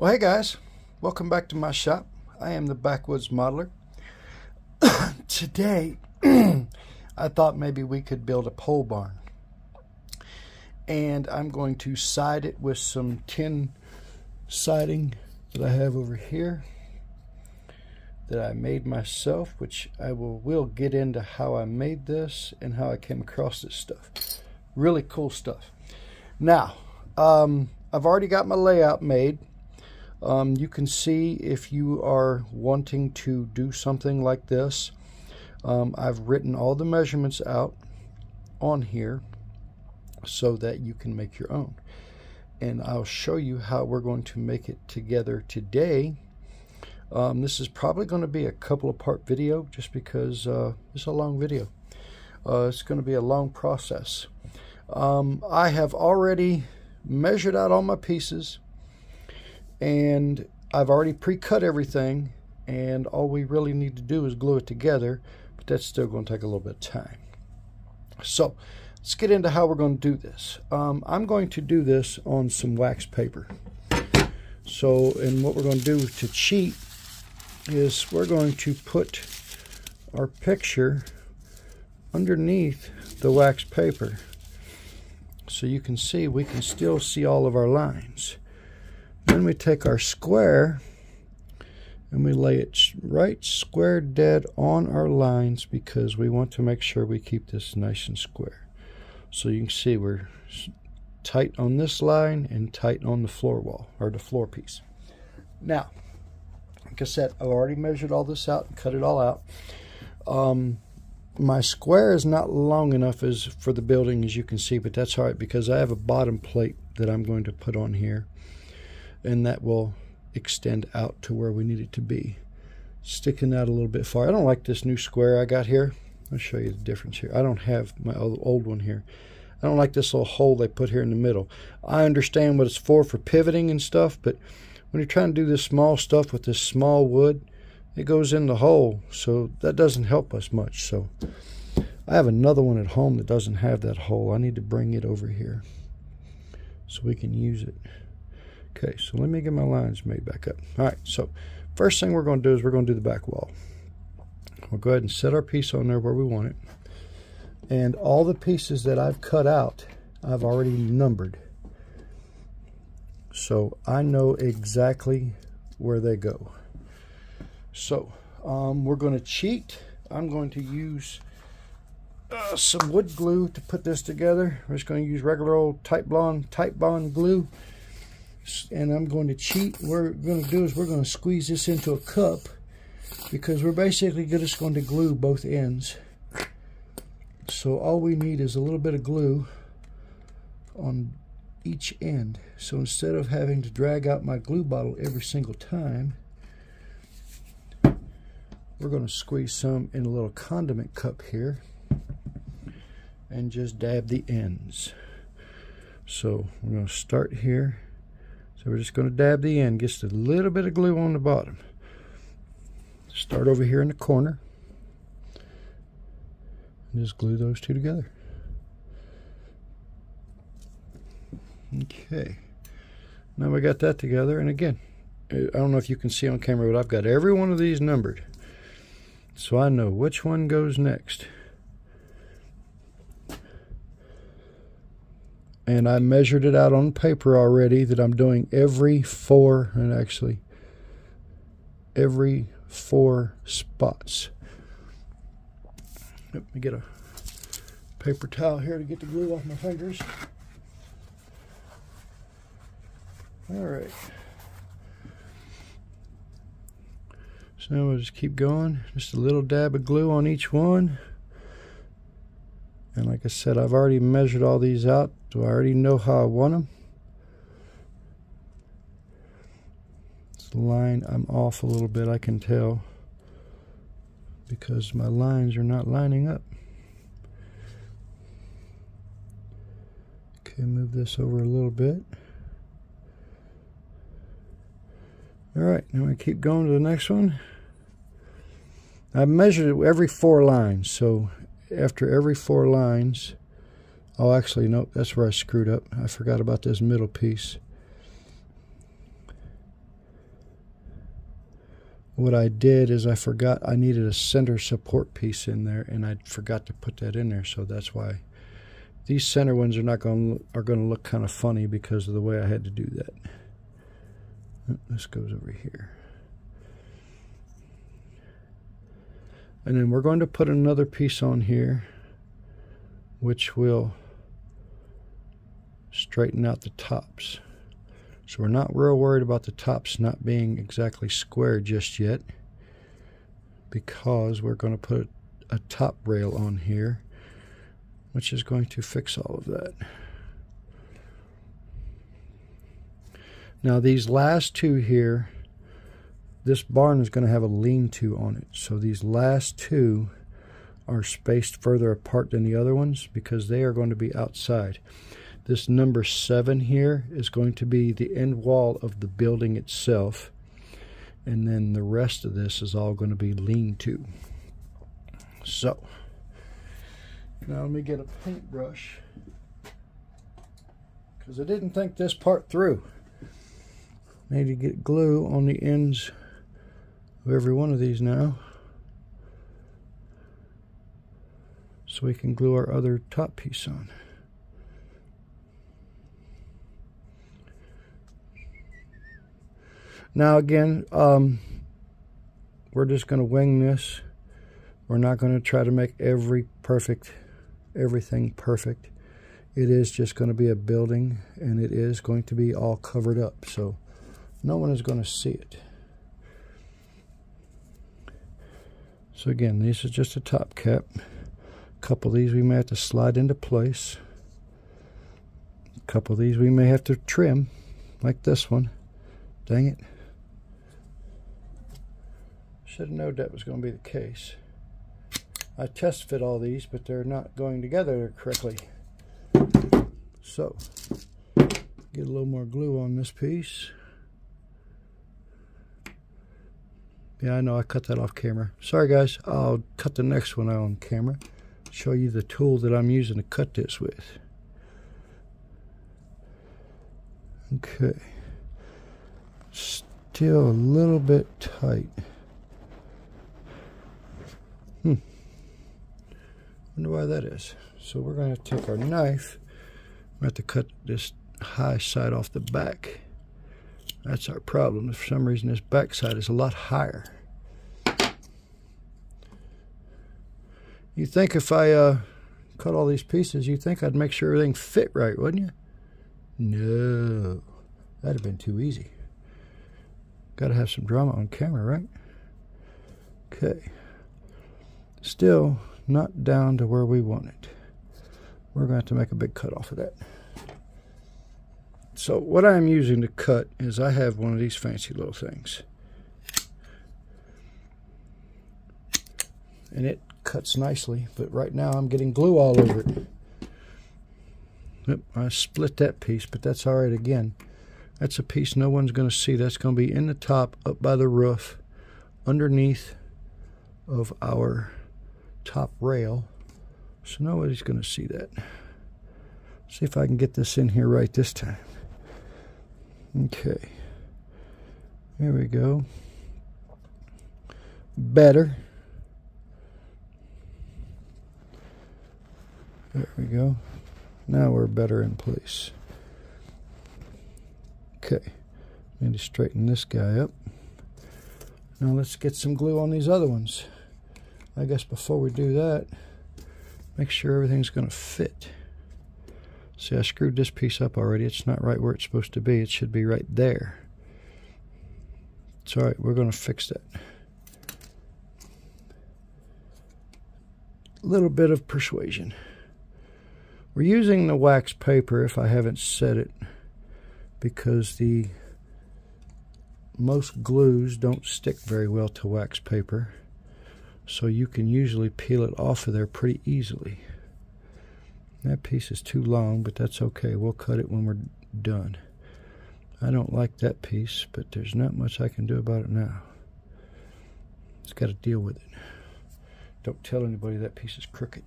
Well, hey guys, welcome back to my shop. I am the Backwoods Modeler. Today, I thought maybe we could build a pole barn. And I'm going to side it with some tin siding that I have over here that I made myself, which I will, will get into how I made this and how I came across this stuff. Really cool stuff. Now, um, I've already got my layout made. Um, you can see if you are wanting to do something like this. Um, I've written all the measurements out on here so that you can make your own. And I'll show you how we're going to make it together today. Um, this is probably going to be a couple of part video just because uh, it's a long video. Uh, it's going to be a long process. Um, I have already measured out all my pieces and I've already pre-cut everything and all we really need to do is glue it together but that's still going to take a little bit of time. So let's get into how we're going to do this. Um, I'm going to do this on some wax paper. So and what we're going to do to cheat is we're going to put our picture underneath the wax paper so you can see we can still see all of our lines then we take our square and we lay it right square dead on our lines because we want to make sure we keep this nice and square. So you can see we're tight on this line and tight on the floor wall or the floor piece. Now, like I said, I've already measured all this out and cut it all out. Um, my square is not long enough as for the building as you can see, but that's all right because I have a bottom plate that I'm going to put on here and that will extend out to where we need it to be. Sticking out a little bit far. I don't like this new square I got here. I'll show you the difference here. I don't have my old one here. I don't like this little hole they put here in the middle. I understand what it's for for pivoting and stuff, but when you're trying to do this small stuff with this small wood, it goes in the hole, so that doesn't help us much. So I have another one at home that doesn't have that hole. I need to bring it over here so we can use it. Okay, so let me get my lines made back up. All right, so first thing we're going to do is we're going to do the back wall. We'll go ahead and set our piece on there where we want it. And all the pieces that I've cut out, I've already numbered. So I know exactly where they go. So um, we're going to cheat. I'm going to use uh, some wood glue to put this together. We're just going to use regular old Titebond, type bond glue and I'm going to cheat. What we're going to do is we're going to squeeze this into a cup because we're basically just going to glue both ends. So all we need is a little bit of glue on each end. So instead of having to drag out my glue bottle every single time, we're going to squeeze some in a little condiment cup here and just dab the ends. So we're going to start here so we're just going to dab the end, just a little bit of glue on the bottom. Start over here in the corner. And just glue those two together. Okay. Now we got that together. And again, I don't know if you can see on camera, but I've got every one of these numbered. So I know which one goes next. And I measured it out on paper already that I'm doing every four and actually every four spots. Let me get a paper towel here to get the glue off my fingers. All right. So now we'll just keep going. Just a little dab of glue on each one. And like I said, I've already measured all these out. Do I already know how I want them? This line, I'm off a little bit, I can tell. Because my lines are not lining up. Okay, move this over a little bit. Alright, now I keep going to the next one. I've measured it every four lines, so after every four lines, oh, actually, nope, that's where I screwed up. I forgot about this middle piece. what I did is I forgot I needed a center support piece in there and I forgot to put that in there so that's why these center ones are not going are going to look kind of funny because of the way I had to do that oh, this goes over here and then we're going to put another piece on here which will straighten out the tops so we're not real worried about the tops not being exactly square just yet because we're going to put a top rail on here which is going to fix all of that. Now these last two here, this barn is going to have a lean-to on it. So these last two are spaced further apart than the other ones because they are going to be outside. This number seven here is going to be the end wall of the building itself. And then the rest of this is all going to be lean-to. So, now let me get a paintbrush. Because I didn't think this part through. Need to get glue on the ends every one of these now. So we can glue our other top piece on. Now again, um, we're just going to wing this. We're not going to try to make every perfect, everything perfect. It is just going to be a building and it is going to be all covered up. So no one is going to see it. So again, this is just a top cap. A couple of these we may have to slide into place. A couple of these we may have to trim, like this one. Dang it. Should have known that was going to be the case. I test fit all these, but they're not going together correctly. So, get a little more glue on this piece. Yeah, I know I cut that off camera. Sorry guys, I'll cut the next one out on camera. Show you the tool that I'm using to cut this with. Okay. Still a little bit tight. Hmm. Wonder why that is. So we're going to take our knife. We have to cut this high side off the back. That's our problem. For some reason, this backside is a lot higher. You think if I uh, cut all these pieces, you think I'd make sure everything fit right, wouldn't you? No. That'd have been too easy. Got to have some drama on camera, right? Okay. Still not down to where we want it. We're going to have to make a big cut off of that. So what I'm using to cut is I have one of these fancy little things. And it cuts nicely, but right now I'm getting glue all over it. Yep, I split that piece, but that's all right again. That's a piece no one's going to see. That's going to be in the top, up by the roof, underneath of our top rail. So nobody's going to see that. See if I can get this in here right this time. Okay. There we go. Better. There we go. Now we're better in place. Okay. Need to straighten this guy up. Now let's get some glue on these other ones. I guess before we do that, make sure everything's going to fit. See, I screwed this piece up already. It's not right where it's supposed to be. It should be right there. It's all right. We're going to fix that. A little bit of persuasion. We're using the wax paper, if I haven't said it, because the most glues don't stick very well to wax paper so you can usually peel it off of there pretty easily. That piece is too long, but that's okay. We'll cut it when we're done. I don't like that piece, but there's not much I can do about it now. It's got to deal with it. Don't tell anybody that piece is crooked.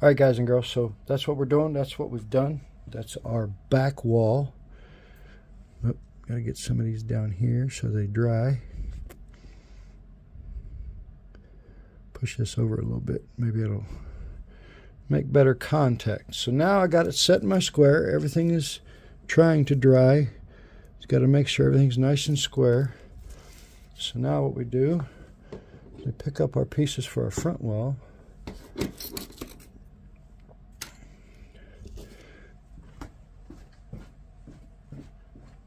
All right, guys and girls, so that's what we're doing. That's what we've done. That's our back wall. Oh, got to get some of these down here so they dry. push this over a little bit. Maybe it'll make better contact. So now I got it set in my square. Everything is trying to dry. It's got to make sure everything's nice and square. So now what we do we pick up our pieces for our front wall.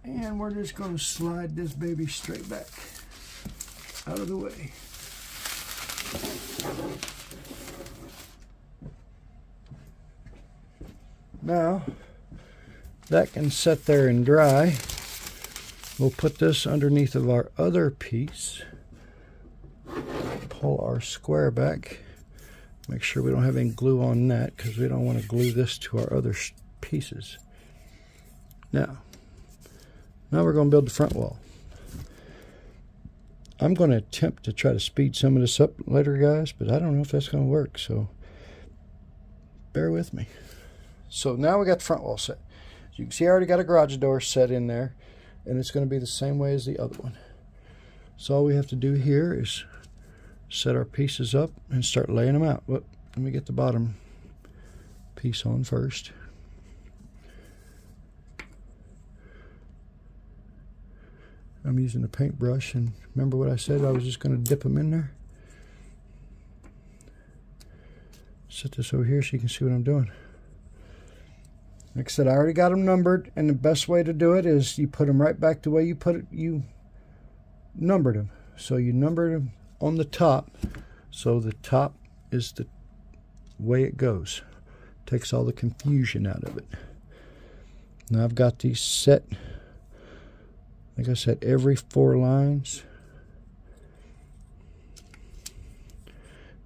And we're just going to slide this baby straight back out of the way. Now, that can sit there and dry. We'll put this underneath of our other piece. Pull our square back. Make sure we don't have any glue on that because we don't want to glue this to our other pieces. Now, now we're going to build the front wall. I'm going to attempt to try to speed some of this up later, guys, but I don't know if that's going to work, so bear with me. So now we got the front wall set. As you can see, I already got a garage door set in there, and it's going to be the same way as the other one. So all we have to do here is set our pieces up and start laying them out. Whoop, let me get the bottom piece on first. I'm using a paintbrush and remember what I said I was just going to dip them in there set this over here so you can see what I'm doing like I said I already got them numbered and the best way to do it is you put them right back the way you put it you numbered them so you numbered them on the top so the top is the way it goes takes all the confusion out of it now I've got these set like I said, every four lines.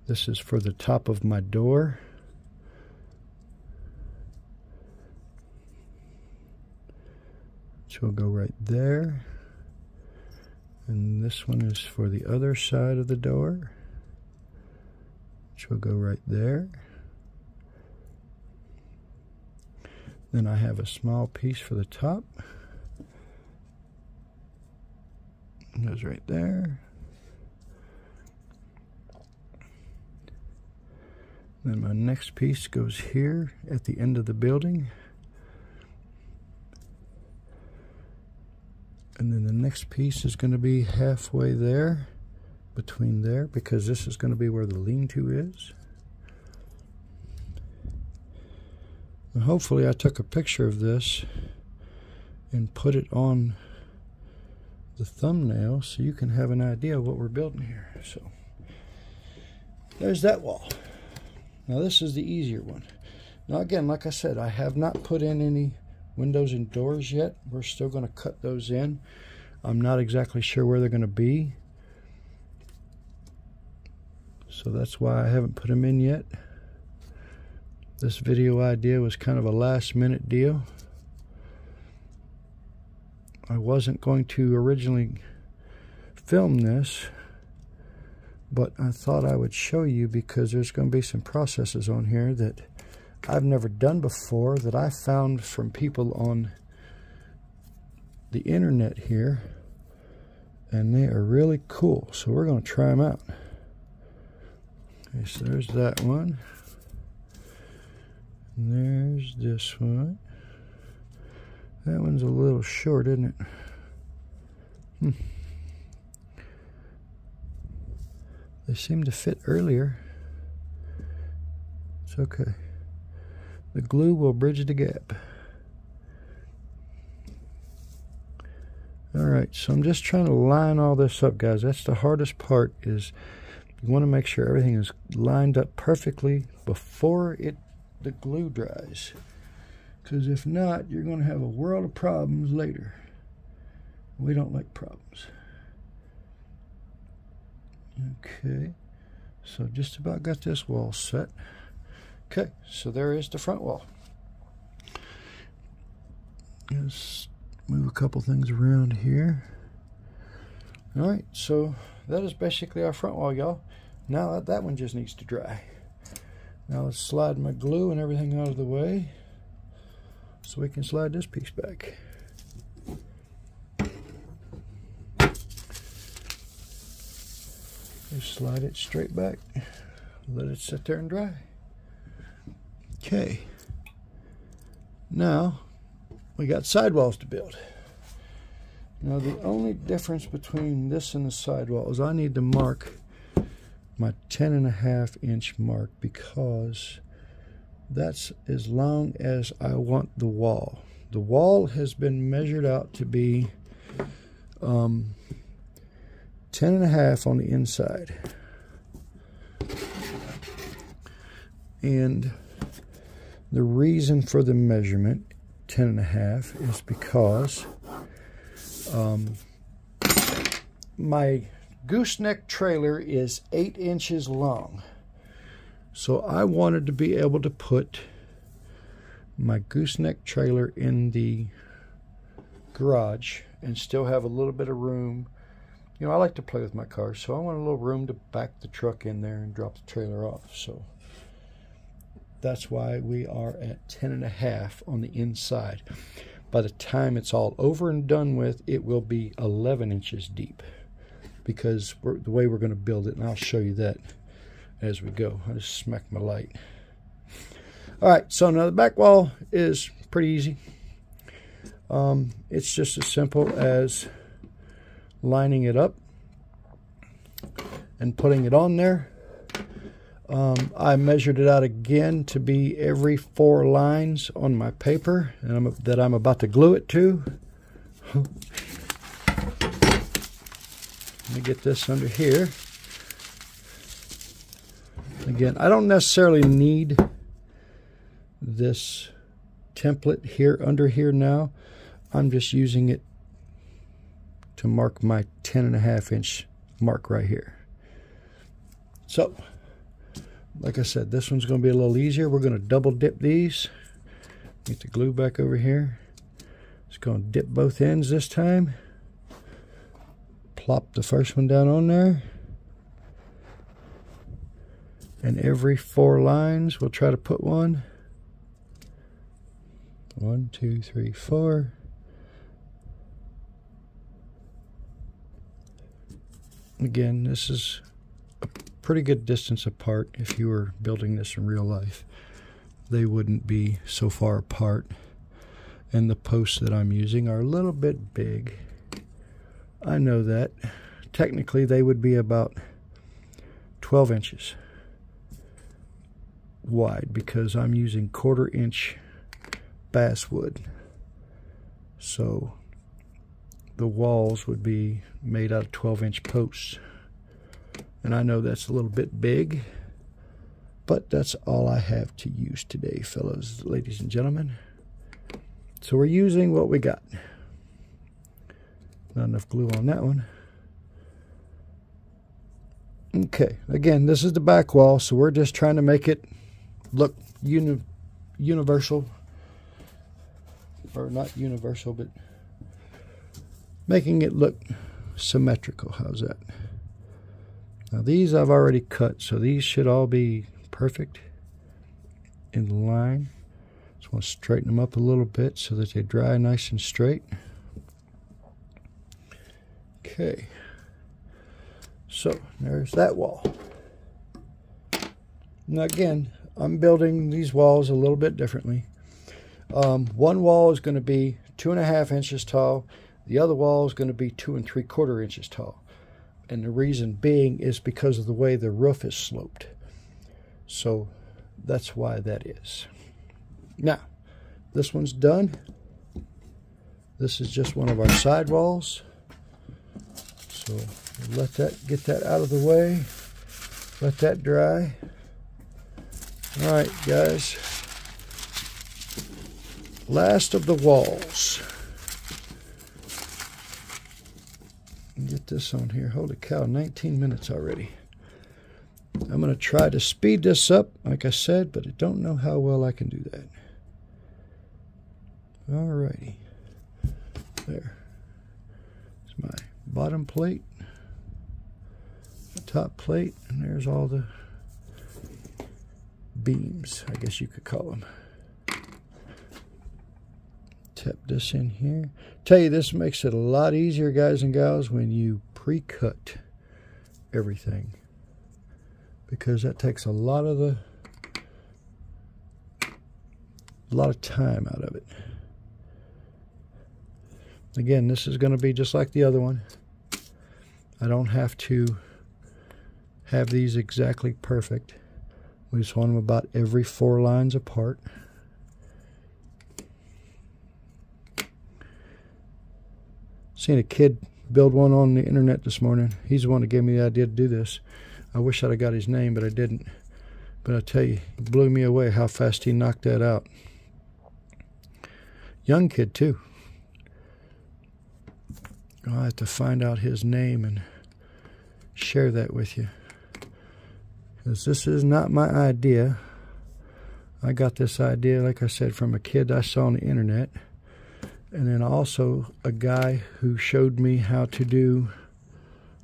This is for the top of my door. Which will go right there. And this one is for the other side of the door. Which will go right there. Then I have a small piece for the top. goes right there. Then my next piece goes here at the end of the building. And then the next piece is going to be halfway there, between there, because this is going to be where the lean-to is. And hopefully I took a picture of this and put it on the thumbnail so you can have an idea what we're building here. So there's that wall. Now this is the easier one. Now again, like I said, I have not put in any windows and doors yet. We're still going to cut those in. I'm not exactly sure where they're going to be. So that's why I haven't put them in yet. This video idea was kind of a last minute deal. I wasn't going to originally film this, but I thought I would show you because there's going to be some processes on here that I've never done before that I found from people on the internet here and they are really cool so we're going to try them out okay so there's that one and there's this one that one's a little short, isn't it? Hmm. They seem to fit earlier. It's okay. The glue will bridge the gap. Alright, so I'm just trying to line all this up, guys. That's the hardest part is you want to make sure everything is lined up perfectly before it the glue dries. Because if not, you're going to have a world of problems later. We don't like problems. Okay, so just about got this wall set. Okay, so there is the front wall. Let's move a couple things around here. All right, so that is basically our front wall, y'all. Now that, that one just needs to dry. Now let's slide my glue and everything out of the way so we can slide this piece back. Just slide it straight back. Let it sit there and dry. Okay. Now, we got sidewalls to build. Now, the only difference between this and the sidewall is I need to mark my 10 and a half inch mark because that's as long as I want the wall. The wall has been measured out to be um, 10 and a half on the inside. And the reason for the measurement, 10 and a half, is because um, my gooseneck trailer is 8 inches long. So I wanted to be able to put my gooseneck trailer in the garage and still have a little bit of room. You know, I like to play with my cars, so I want a little room to back the truck in there and drop the trailer off. So that's why we are at 10 and a half on the inside. By the time it's all over and done with, it will be 11 inches deep because the way we're going to build it, and I'll show you that as we go. I just smack my light. All right, so now the back wall is pretty easy. Um, it's just as simple as lining it up and putting it on there. Um, I measured it out again to be every four lines on my paper and I'm, that I'm about to glue it to. Let me get this under here. Again, I don't necessarily need this template here under here now. I'm just using it to mark my 10 and a half inch mark right here. So, like I said, this one's going to be a little easier. We're going to double dip these. Get the glue back over here. Just going to dip both ends this time. Plop the first one down on there. And every four lines, we'll try to put one. One, two, three, four. Again, this is pretty good distance apart if you were building this in real life. They wouldn't be so far apart. And the posts that I'm using are a little bit big. I know that. Technically, they would be about 12 inches wide because I'm using quarter inch basswood. So the walls would be made out of 12 inch posts. And I know that's a little bit big, but that's all I have to use today, fellows, ladies and gentlemen. So we're using what we got. Not enough glue on that one. Okay, again, this is the back wall, so we're just trying to make it look uni universal or not universal, but making it look symmetrical. How's that? Now these I've already cut, so these should all be perfect in line. Just want to straighten them up a little bit so that they dry nice and straight. Okay. So there's that wall. Now again, I'm building these walls a little bit differently. Um, one wall is going to be two and a half inches tall. The other wall is going to be two and three quarter inches tall. And the reason being is because of the way the roof is sloped. So that's why that is. Now, this one's done. This is just one of our side walls. So let that get that out of the way. Let that dry. All right, guys. Last of the walls. Get this on here. Holy cow, 19 minutes already. I'm going to try to speed this up, like I said, but I don't know how well I can do that. Alrighty. There. It's my bottom plate, top plate, and there's all the beams, I guess you could call them tap this in here. Tell you, this makes it a lot easier, guys and gals, when you pre-cut everything. because that takes a lot of the a lot of time out of it. Again, this is going to be just like the other one. I don't have to have these exactly perfect. We just want them about every four lines apart. Seen a kid build one on the internet this morning. He's the one that gave me the idea to do this. I wish I'd have got his name, but I didn't. But I tell you, it blew me away how fast he knocked that out. Young kid, too. I'll have to find out his name and share that with you. Because this is not my idea. I got this idea, like I said, from a kid I saw on the internet. And then also a guy who showed me how to do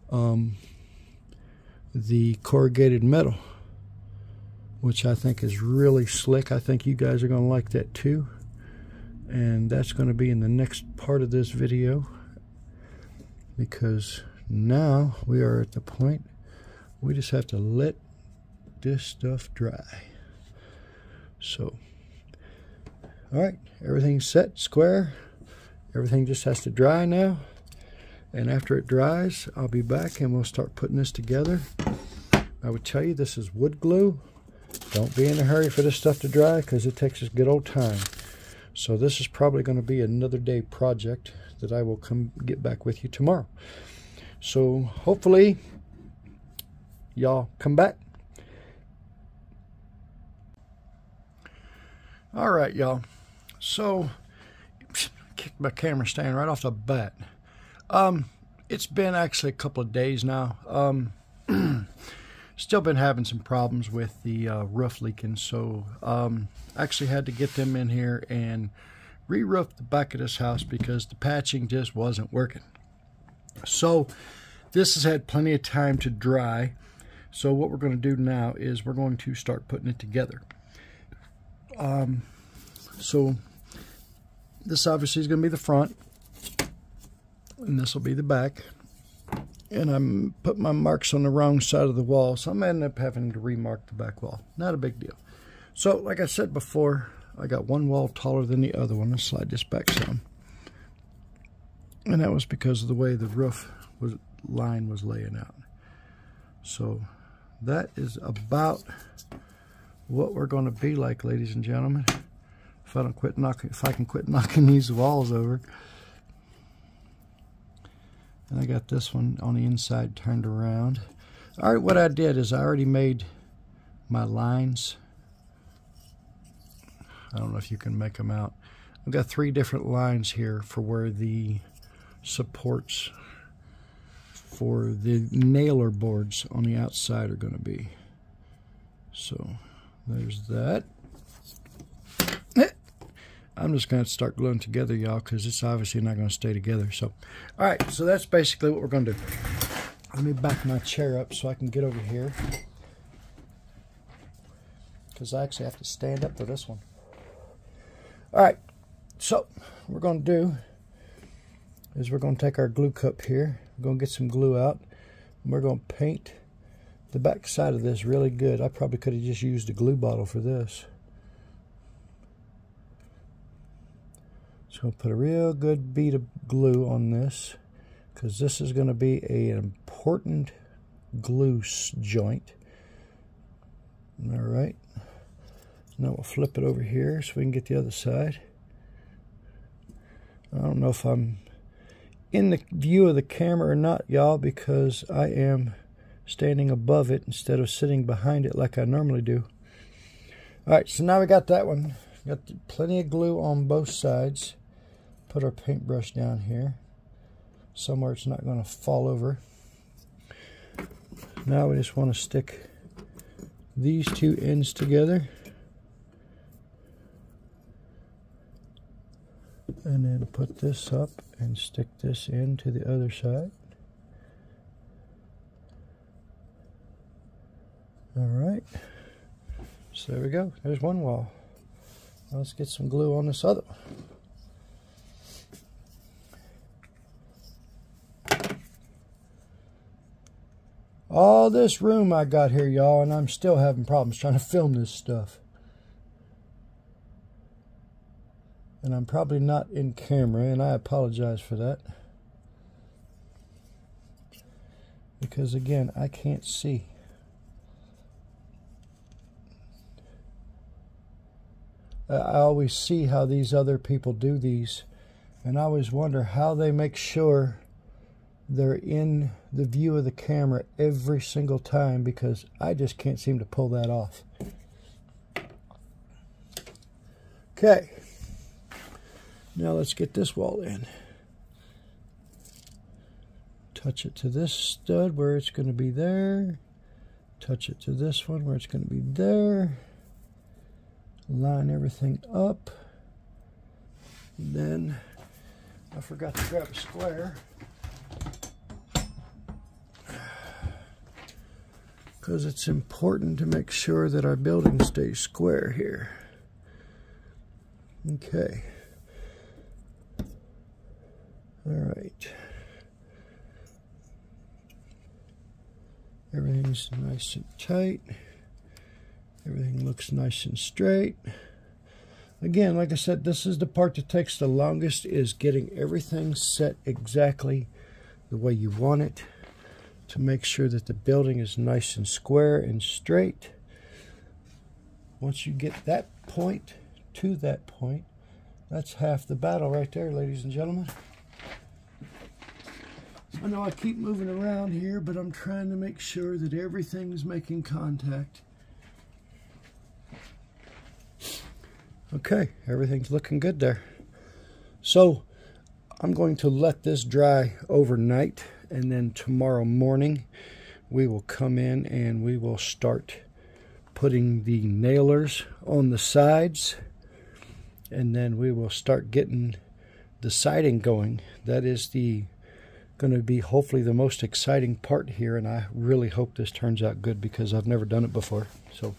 um, the corrugated metal, which I think is really slick. I think you guys are going to like that too. And that's going to be in the next part of this video because now we are at the point we just have to let this stuff dry. So, all right, everything's set, square. Everything just has to dry now. And after it dries, I'll be back and we'll start putting this together. I would tell you this is wood glue. Don't be in a hurry for this stuff to dry because it takes a good old time. So this is probably going to be another day project that I will come get back with you tomorrow. So hopefully y'all come back. All right, y'all. So kicked my camera stand right off the bat. Um, it's been actually a couple of days now. Um, still been having some problems with the uh, roof leaking, so um, actually had to get them in here and re-roof the back of this house because the patching just wasn't working. So this has had plenty of time to dry. So what we're going to do now is we're going to start putting it together. Um, so this obviously is going to be the front. And this will be the back. And I'm put my marks on the wrong side of the wall. So I'm end up having to remark the back wall. Not a big deal. So like I said before, I got one wall taller than the other one. I'll slide this back some. And that was because of the way the roof was line was laying out. So that is about what we're going to be like, ladies and gentlemen. If I don't quit knocking, if I can quit knocking these walls over. And I got this one on the inside turned around. All right, what I did is I already made my lines I don't know if you can make them out. I've got three different lines here for where the supports for the nailer boards on the outside are going to be. So there's that. I'm just going to start gluing together, y'all, because it's obviously not going to stay together. So, all right, so that's basically what we're going to do. Let me back my chair up so I can get over here. Because I actually have to stand up for this one. All right, so we're going to do is we're going to take our glue cup here. We're going to get some glue out. And we're going to paint the back side of this really good. I probably could have just used a glue bottle for this. So to put a real good bead of glue on this because this is going to be a, an important glue joint. All right. Now we'll flip it over here so we can get the other side. I don't know if I'm in the view of the camera or not, y'all, because I am standing above it instead of sitting behind it like I normally do. All right, so now we got that one. Got plenty of glue on both sides. Put our paintbrush down here. Somewhere it's not going to fall over. Now we just want to stick these two ends together. and then put this up and stick this into the other side. All right, so there we go. There's one wall. let's get some glue on this other one. All this room I got here, y'all, and I'm still having problems trying to film this stuff. And I'm probably not in camera, and I apologize for that. Because, again, I can't see. I always see how these other people do these, and I always wonder how they make sure they're in the view of the camera every single time because I just can't seem to pull that off. Okay, now let's get this wall in. Touch it to this stud where it's going to be there. Touch it to this one where it's going to be there. Line everything up. And then I forgot to grab a square. Because it's important to make sure that our building stays square here. Okay. All right. Everything's nice and tight. Everything looks nice and straight. Again, like I said, this is the part that takes the longest is getting everything set exactly the way you want it to make sure that the building is nice and square and straight. Once you get that point to that point, that's half the battle right there, ladies and gentlemen. I know I keep moving around here, but I'm trying to make sure that everything's making contact. Okay, everything's looking good there. So, I'm going to let this dry overnight and then tomorrow morning we will come in and we will start putting the nailers on the sides. And then we will start getting the siding going. That is the going to be hopefully the most exciting part here and I really hope this turns out good because I've never done it before. So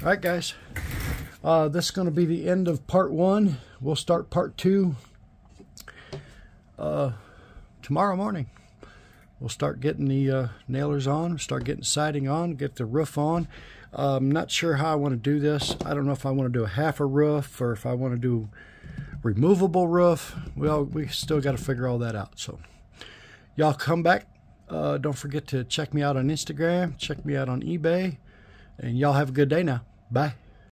all right guys. Uh, this is going to be the end of part one. We'll start part two. Uh, tomorrow morning we'll start getting the uh, nailers on, start getting siding on, get the roof on. I'm not sure how I want to do this. I don't know if I want to do a half a roof or if I want to do removable roof. Well, we still got to figure all that out. So y'all come back. Uh, don't forget to check me out on Instagram, check me out on eBay, and y'all have a good day now. Bye.